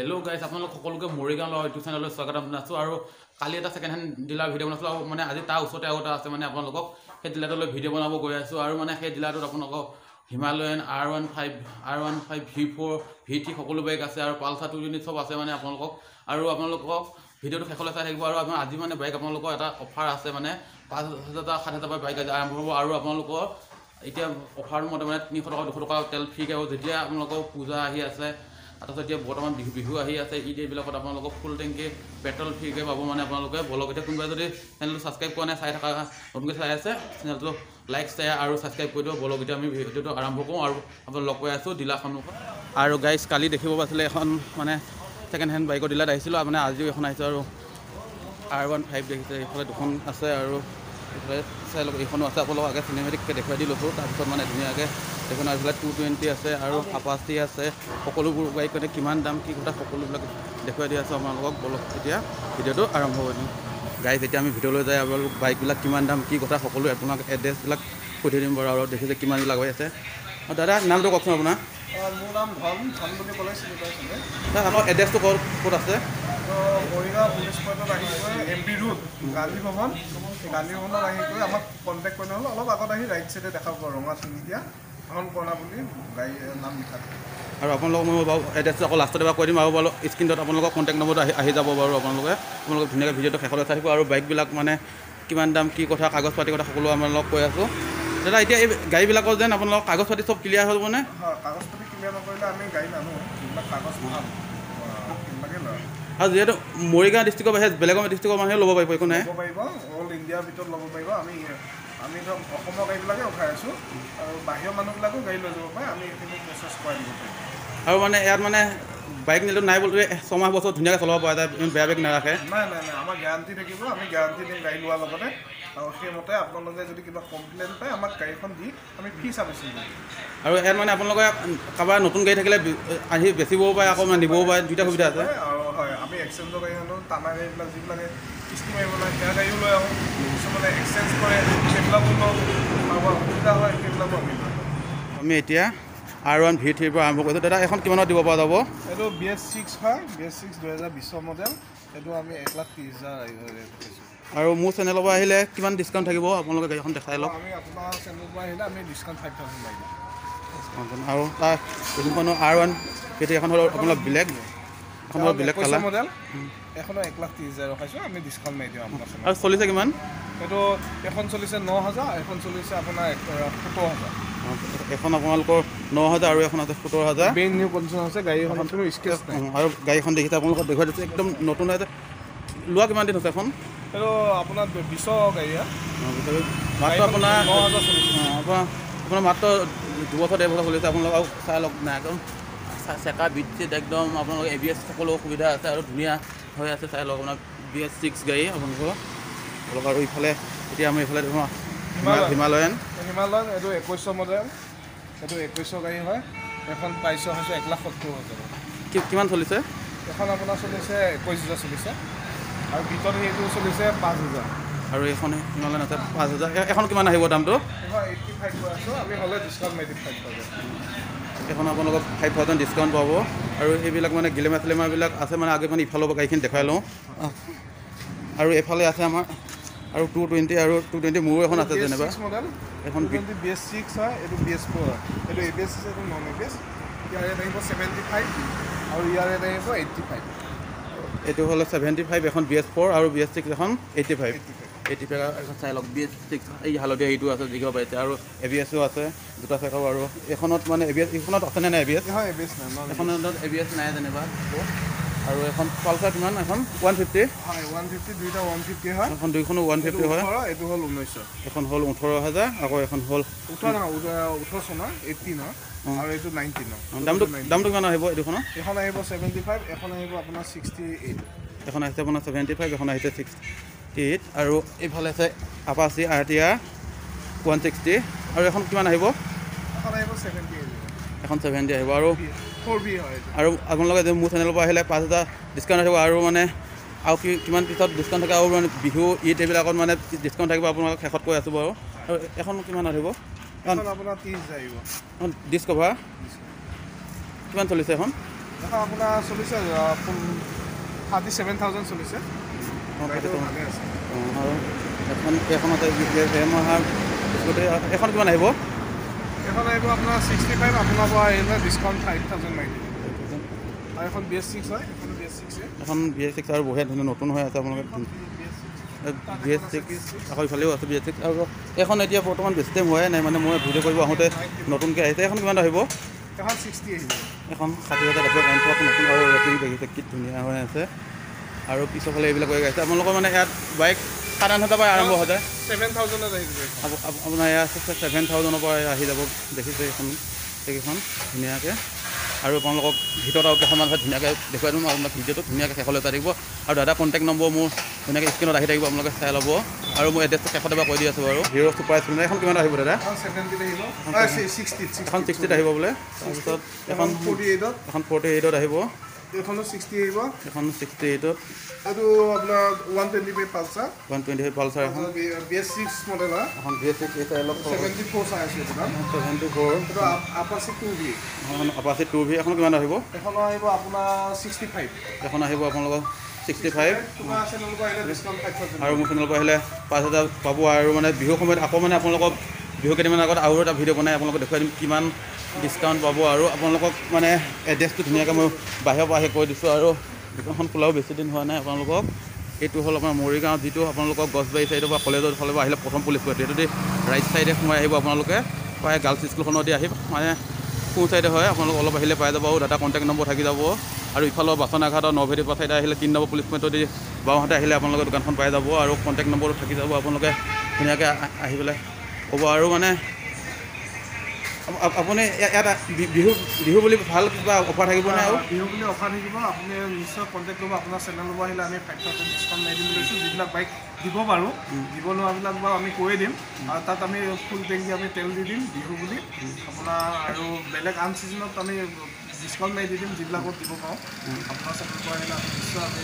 Hello guys আপোনালোক সকলোকে মৰিগাঁও ল'ৰা ইউটিউব চেনেললৈ স্বাগতম জনাইছোঁ। আৰু কালি এটা ছেকেণ্ড হেণ্ড ডিলাৰ ভিডিঅ' বনাইছিলোঁ আৰু মানে আজি তাৰ ওচৰতে আৰু এটা আছে মানে আপোনালোকক সেই ডিলাৰটোলৈ ভিডিঅ' বনাব গৈ আছোঁ। আৰু মানে সেই ডিলাৰটোত আপোনালোকক Himalayan R one five R one five V four V three সকলো বাইক আছে আৰু পালচাৰ টু ইউনিট চব আছে মানে আপোনালোকক। আৰু আপোনালোকক ভিডিঅ'টো শেষলৈ চাই থাকিব আৰু আপোনাৰ আজি মানে বাইক আপোনালোকৰ এটা অফাৰ আছে মানে পাঁচ হাজাৰ সাত হাজাৰ বাইক আৰম্ভ হ'ব। আৰু আপোনালোকৰ এতিয়া অফাৰ মতে মানে তিনিশ টকা দুশ টকা তেল ফ্ৰীকৈ যেতিয়া আপোনালোকৰ পূজা আহি আছে তাৰপিছত এতিয়া বৰ্তমান বিহু বিহু আহি আছে ঈদ এইবিলাকত আপোনালোকক ফুল টেংকি পেট্ৰল ফ্ৰীকৈ পাব মানে আপোনালোকে। বলক এতিয়া কোনোবাই যদি চেনেলটো ছাবস্ক্ৰাইব কৰা নাই চাই থকা নতুনকৈ চাই আছে চেনেলটো লাইক শ্বেয়াৰ আৰু ছাবস্ক্ৰাইব কৰি দিওঁ বলক এতিয়া আমি ভিডিঅ'টো আৰম্ভ কৰোঁ আৰু আপোনালোক লগ পাই আছোঁ ডিলাৰ সন্মুখত। আৰু গাইজ কালি দেখিব পাইছিলে এখন মানে ছেকেণ্ড হেণ্ড বাইকৰ ডিলাৰত আহিছিলোঁ মানে আজিও এখন আহিছোঁ আৰু আৰ ওৱান ফাইভ দেখিছে এইফালে দুখন আছে আৰু এইফালে চাই লওক এইখনো আছে আপোনালোকক আগে চিনেমেটিককৈ দেখুৱাই দি লৈছোঁ। তাৰপিছত মানে ধুনীয়াকৈ এইখন আৰু এইফালে টু টুৱেণ্টি আছে আৰু আপাচি আছে। সকলোবোৰ বাইক মানে কিমান দাম কি কথা সকলোবিলাক দেখুৱাই দি আছোঁ। আপোনালোকক বলক এতিয়া ভিডিঅ'টো আৰম্ভ কৰি দিওঁ। গাড়ী যেতিয়া আমি ভিডিঅ'লৈ যায় আপোনালোক বাইকবিলাক কিমান দাম কি কথা সকলো আপোনাক এড্ৰেছবিলাক সুধি দিম বাৰু আৰু দেখিছে কিমানবিলাক হৈ আছে। অঁ দাদা নামটো কওকচোন আপোনাৰ। মোৰ নাম ধন ধন বুলি ক'লে চিনি দাদা আপোনাৰ এড্ৰেছটো ক'ত ক'ত আছে? তো মৰিগাঁও পুলিচ পইণ্টত আহি গৈ M P road Gandhi Bhawan সেই গান্ধী ভৱনত আহি গৈ আমাক কণ্টেক্ট কৰিলে হ'ল। অলপ আগত আহি ৰাইট চাইডে দেখা পাব ৰঙা চিনি দিয়া ধন কৰ্ণা বুলি গাড়ী নাম লিখা থাকে। আৰু আপোনালোকক মই বাৰু এড্ৰেছটো আকৌ লাষ্টত এবাৰ কৈ দিম আৰু বাৰু স্ক্ৰীণত আপোনালোকৰ কণ্টেক্ট নম্বৰটো আহি আহি যাব বাৰু আপোনালোকে। আপোনালোকে ধুনীয়াকৈ ভিডিঅ'টো শেষলৈ চাই থাকিব আৰু বাইকবিলাক মানে কিমান দাম কি কথা কাগজ পাতি কথা সকলো আপোনালোকক কৈ আছোঁ। দাদা এতিয়া এই গাড়ীবিলাকৰ যেন আপোনালোকৰ কাগজ পাতি চব ক্লিয়াৰ হৈ যাবনে হয় কাগজ পাতি ক্লিয়াৰ নকৰিলে আমি গাড়ী নানো কাগজ আৰু যিহেতু মৰিগাঁও ডিষ্ট্ৰিক্টৰ বাহিৰে বেলেগৰ ডিষ্ট্ৰিক্টৰ মানুহে ল'ব পাৰিব একো নাই। ল'ব পাৰিব অল ইণ্ডিয়াৰ ভিতৰত ল'ব পাৰিব। আমি আমি ধৰক অসমৰ গাড়ীবিলাকে উঠাই আছোঁ আৰু বাহিৰৰ মানুহবিলাকেও গাড়ী লৈ যাব পাৰে। আমি এইখিনি প্ৰচেছ কৰাই দিব পাৰিম। আৰু মানে ইয়াত মানে বাইক নিলেও নাই বুলি ছমাহ বছৰ ধুনীয়াকৈ চলাব পৰা যায় বেয়া বাইক নাৰাখে। নাই নাই নাই আমাৰ গেৰাণ্টি থাকিব। আমি গেৰাণ্টি দিম গাড়ী লোৱাৰ লগতে। আৰু সেইমতে আপোনালোকে যদি কিবা কমপ্লেইন পায় আমাক গাড়ীখন দি আমি ফ্ৰী চাৰ্ভিচিং দিম। আৰু ইয়াত মানে আপোনালোকে কাৰোবাৰ নতুন গাড়ী থাকিলে আহি বেচিবও পাৰে আকৌ নিবও পাৰে দুইটা সুবিধা আছে। আৰু আমি এক্সচেঞ্জৰ গাড়ী আনো টানা গাড়ীবিলাক যিবিলাকে কিস্তি মাৰিব লাগে সেয়া গাড়ীও লৈ আহোঁ। কিছুমানে এক্সচেঞ্জ কৰে সেইবিলাকো লওঁ। কাৰোবাৰ অসুবিধা হয় সেইবিলাকো আমি লৈ আহোঁ আমি এতিয়া আৰ ওৱান ভি থ্ৰীৰ পৰা আৰম্ভ কৰিছোঁ। দাদা এখন কিমানত দিব পৰা যাব? এইটো বি এছ ছিক্স হয় বি এছ ছিক্স দুহেজাৰ বিছৰ মডেল এইটো আমি এক লাখ ত্ৰিছ হাজাৰ আৰু মোৰ চেনেলৰ পৰা আহিলে কিমান ডিছকাউণ্ট থাকিব? আপোনালোকে গাড়ীখন দেখাই লওক। আমি আপোনাৰ চেনেলৰ পৰা আহিলে আমি ডিছকাউণ্ট ফাইভ থাউজেণ্ড লাগি দিম আৰু তাৰ যোনখনো আৰ ওৱান ভি এখন হ'ল আপোনাৰ ব্লেক হ'ল ব্লেক কালাৰ মডেল এখনো এক লাখ ত্ৰিছ হাজাৰ ৰখাইছোঁ আমি ডিছকাউণ্ট মাৰি দিওঁ আপোনাৰ আৰু চলিছে কিমান? এইটো এখন চলিছে ন হাজাৰ এখন চলিছে আপোনাৰ সোতৰ হাজাৰ। এখন আপোনালোকৰ ন হাজাৰ আৰু এখন আছে সোতৰ হাজাৰ। ব্ৰেইন নিউ কণ্ডিশ্যন আছে গাড়ীখন অঁ, আৰু গাড়ীখন দেখিছে আপোনালোকক দেখুৱাই দিছে একদম নতুন হৈ আছে লোৱা কিমান দিন হৈছে এখন? এইটো আপোনাৰ বিছৰ গাড়ী মাত্ৰ আপোনাৰ আপোনাৰ আপোনাৰ মাত্ৰ দুবছৰ ডেৰ বছৰ চলিছে আপোনালোক আৰু চাই লওক নাই একদম চেকা বিদ্যুৎ একদম আপোনালোকৰ এ বি এছ সকলো সুবিধা আছে আৰু ধুনীয়া হৈ আছে চাই লওক আপোনাৰ বি এছ ছিক্স গাড়ী আপোনালোকৰ। আপোনালোক আৰু ইফালে এতিয়া আমি ইফালে দেখোঁ হিমালয়ান। হিমালয়ান এইটো একৈছশ মডেল এইটো একৈছশ গাড়ী হয়। এখন প্ৰাইচ হৈছে এক লাখ সত্তৰ হাজাৰ। কিমান চলিছে? এখন আপোনাৰ চলিছে একৈছ হাজাৰ চলিছে। আৰু ভিতৰত সেইটো চলিছে পাঁচ হাজাৰ। আৰু এইখন হিমালয়ান আছে পাঁচ হাজাৰ। এখন কিমান আহিব দামটো? এইটটি ফাইভ আছোঁ আমি হ'লে ডিছকাউণ্ট মাৰি দিম এখন আপোনালোকক ফাইভ থাউজেণ্ড ডিছকাউণ্ট পাব। আৰু এইবিলাক মানে গিলেমাৰ চিলেমাৰবিলাক আছে মানে আগে মানে ইফালৰ পৰা গাড়ীখিনি দেখুৱাই লওঁ। আৰু এইফালে আছে আমাৰ আৰু টু টুৱেণ্টি আৰু টু টুৱেণ্টি মোৰো এখন আছে যেনিবা। এখন বি- বি এছ ছিক্স হয় এইটো বি এছ ফ'ৰ হয়। এইটো এ বি এছ এইটো নন এ বি এছ ইয়াৰ ইয়াত আহিব ছেভেণ্টি ফাইভ আৰু ইয়াৰ ইয়াত আহিব এইটটি ফাইভ এইটো হ'লে ছেভেণ্টি ফাইভ এখন বি এছ ফ'ৰ আৰু বি এছ ছিক্স এখন এইটি ফাইভ এইটি ফাইভ এখন চাই লওক বি এছ ছিক্স এই হালধীয়া এইটো আছে দেখিব পাৰিছে আৰু এ বি এছো আছে দুটা চাইকেল আৰু এইখনত মানে এ বি এছ এইখনত আছেনে নাই এ বি এছ হয় এ বি এছ নাই এখনত এ বি এছ নাই যেনিবা আৰু এখন পালচাৰ কিমান এখন? ওৱান ফিফটি হয় ওৱান ফিফটি দুইটা ওৱান ফিফটি হয়। এখন দুইখনো ওৱান ফিফটি হয়। এইটো হ'ল ঊনৈছশ এখন হ'ল ওঠৰ হাজাৰ আকৌ এখন হ'ল ওঠৰ নহয় ওঠৰ- ওঠৰ চনৰ এইটিনৰ আৰু এইটো নাইনটিনৰ দামটো দামটো কিমান আহিব এইটোখনৰ এখন আহিব ছেভেণ্টি ফাইভ এখন আহিব আপোনাৰ ছিক্সটি এইট এখন আহিছে আপোনাৰ ছেভেণ্টি ফাইভ এখন আহিছে ছিক্সটি এইট আৰু এইফালে আছে Apache R T R one sixty আৰু এখন কিমান আহিব? এখন আহিব ছেভেণ্টি আহিব। আৰু আৰু আপোনালোকে যে মোৰ চেনেলৰ পৰা আহিলে পাঁচ হাজাৰ ডিছকাউণ্ট থাকিব আৰু মানে আৰু কি কিমান পিছত ডিছকাউণ্ট থাকে আৰু মানে বিহু ঈদ এইবিলাকত মানে ডিছকাউণ্ট থাকিব আপোনালোকক শেষত কৈ আছোঁ বাৰু। আৰু এখন কিমান আহিব? আহিব। ডিছ কভাৰ কিমান চলিছে এখন? আপোনাৰ চলিছে থাৰ্টি ছেভেন থাউজেণ্ড চলিছে। এখন এখন কিমান আহিব এখন আহিব আপোনাৰ ছিক্সটি ফাইভ আপোনাৰ পৰা আহিলে ডিছকাউণ্ট ফাইভ থাউজেণ্ড মাৰি আৰু এখন বি এছ ছিক্স হয় এখন বি এছ ছিক্সে এখন আৰু বঢ়িয়া ধুনীয়া নতুন হৈ আছে আপোনালোকে বি এছ ছিক্স আকৌ ইফালেও আছে বি এছ ছিক্স আৰু এইখন এতিয়া বৰ্তমান বেছি টাইম হোৱাই নাই মানে মই ভিডিঅ' কৰিব আহোঁতে নতুনকৈ আহিছে এইখন কিমান আহিব এখন এখন ষাঠি হাজাৰ নতুন আৰু ৰেপিং দেখিছে কি ধুনীয়া হৈ আছে আৰু পিছৰ ফালে এইবিলাক হৈ আছে আপোনালোকৰ মানে ইয়াত বাইক সাধাৰণ হাজাৰ পৰা আৰম্ভ হৈ যায় ছেভেন থাউজেণ্ডত আপ- আপোনাৰ ইয়াত ছেভেন থাউজেণ্ডৰ পৰা আহি যাব দেখিছে এইখন সেইকেইখন ধুনীয়াকৈ। আৰু আপোনালোকক ভিতৰত আৰু কেইখনমান আছে ধুনীয়াকৈ দেখুৱাই দিম আপোনাক ভিডিঅ'টো ধুনীয়াকৈ শেষলৈ চাই থাকিব। আৰু দাদা কণ্টেক্ট নম্বৰ মোৰ ধুনীয়াকৈ স্ক্ৰীণত আহি থাকিব আপোনালোকে চাই ল'ব। আৰু মই এড্ৰেছটো শেষতে পৰা কৈ দি আছোঁ বাৰু। হিৰ' ছুপাৰ স্প্লেণ্ডাৰ এখন কিমান আহিব দাদা? এখন ছিক্সটিত আহিব। বোলে। তাৰপিছত এখন ফৰ্টি এইটত এখন ফৰ্টি এইটত আহিব। এইখনো ছিক্সটি আহিব এখন ছিক্সটি এইটত এইটো আপোনাৰ one twenty five Pulsar. One twenty five Pulsar এখন। বি এছ ছিক্স মডেল হয় এখন ভি এছ ছিক্স এইচ অলপ ছেভেণ্টি ফ'ৰ চাই আছোঁ এইটো দাম। ছেভেণ্টি ফ'ৰ এইটো আপাচি টু বি এখন আপাচি টু ভি এখন কিমান আহিব? এইখনো আহিব আপোনাৰ ছিক্সটি ফাইভ এখন আহিব আপোনালোকৰ ছিক্সটি ফাইভ তোমাৰ চেনেলৰ আহিলে ডিছকাউণ্ট ফাইভ থাউজেণ্ড আৰু মোৰ চেনেলৰ পৰা আহিলে পাঁচ হাজাৰ পাব। আৰু মানে বিহুৰ সময়ত আকৌ মানে আপোনালোকক বিহু কেইদিনমান আগত আৰু এটা ভিডিঅ' বনাই আপোনালোকক দেখুৱাই দিম কিমান ডিছকাউণ্ট পাব আৰু আপোনালোকক মানে এড্ৰেছটো ধুনীয়াকৈ মই বাহিৰৰ পৰা আহি কৈ দিছোঁ আৰু দোকানখন খোলাও বেছি দিন হোৱা নাই আপোনালোকক। এইটো হ'ল আপোনাৰ মৰিগাঁও যিটো আপোনালোকক গছবাৰী চাইডৰ পৰা কলেজৰ ফালৰ পৰা আহিলে প্ৰথম পুলিচ পোৱাটো এইটো দি ৰাইট চাইডে সোমাই আহিব আপোনালোকে। প্ৰায় গাৰ্লছ স্কুলখনতে আহি মানে সোঁ চাইডে হয়। আপোনালোক অলপ আহিলে পাই যাব আৰু দাদা কণ্টেক্ট নম্বৰ থাকি যাব। আৰু ইফালৰ বাচনাঘাটৰ নভেটি পৰা চাইডে আহিলে তিনি নম্বৰ পুলিচ পইণ্টত দি বাওঁহাতে আহিলে আপোনালোকে দোকানখন পাই যাব আৰু কণ্টেক্ট নম্বৰটো থাকি যাব। আপোনালোকে ধুনীয়াকৈ আহি পেলাই ক'ব আৰু মানে আপুনি ইয়া- ইয়াত বিহু বিহু বুলি ভাল কিবা অফাৰ থাকিবনে আৰু? বিহু বুলি অফাৰ থাকিব আপুনি নিশ্চয় কণ্টেক্ট কৰিব আপোনাৰ চেনেলৰ পৰা আহিলে আমি ফাইভ থাউজেণ্ড ডিছকাউণ্ট মাৰি দিম বুলি কৈছোঁ যিবিলাক বাইক দিব পাৰোঁ দিব নোৱাৰাবিলাক বাৰু আমি কৈয়ে দিম আৰু তাত আমি ফুল টেংকি আমি তেল দি দিম বিহু বুলি। আপোনাৰ আৰু বেলেগ আন চিজনত আমি ডিছকাউণ্ট মাৰি দি দিম যিবিলাকত দিব পাৰোঁ। আপোনাৰ চেনেলৰ পৰা আহিলে আমি নিশ্চয় আমি